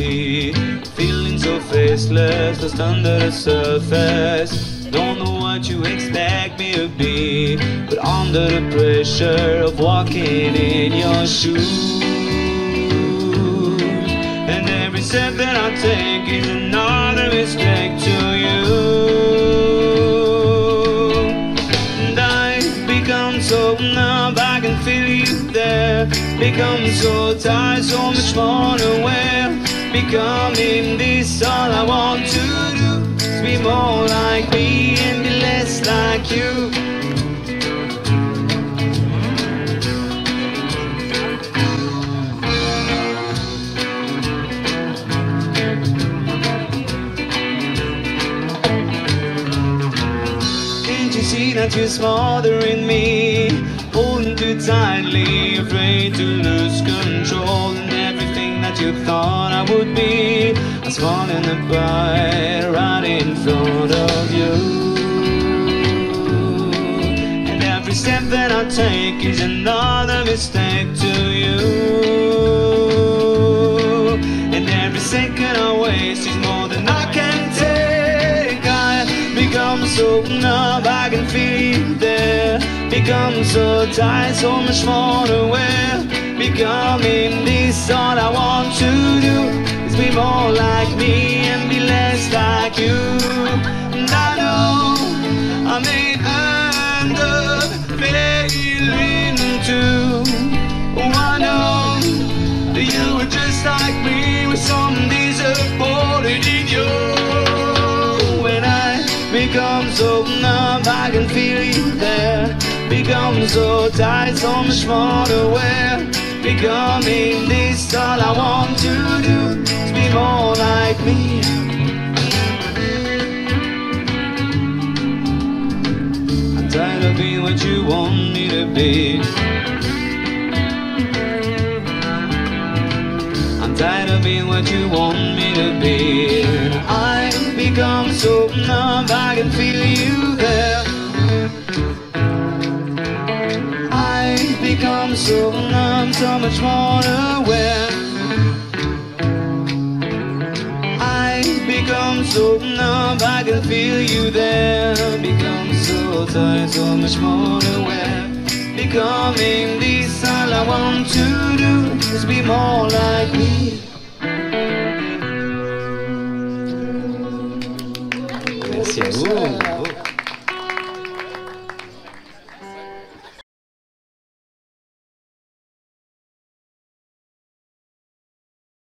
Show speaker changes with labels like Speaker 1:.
Speaker 1: Feeling so faceless, just under the surface. Don't know what you expect me to be, but under the pressure of walking in your shoes. And every step that I take is another mistake to you. And I've become so numb, I can feel you there. Become so tired, so much more aware. Becoming this, all I want to do is be more like me and be less like you. Can't you see that you're smothering me? Holding too tightly, afraid to lose control. That you thought I would be, I was falling apart right in front of you. And every step that I take is another mistake to you. And every second I waste is more than I can take. I become so numb, I can feel you there. Become so tired, so much more aware. Becoming all I want to do is be more like me and be less like you. And I know I may end up failing too. Oh, I know that you were just like me with some disappointed in you. When I become so numb, I can feel you there. Become so tired, so much more aware. Becoming this, all I want to do is be more like me. I'm tired of being what you want me to be. I'm tired of being what you want me to be. I've become so numb, I can feel you there. Become so numb, so much more aware. I've become so numb, I can feel you there. Become so tired, so much more aware. Becoming this, all I want to do is be more like me. Merci à vous.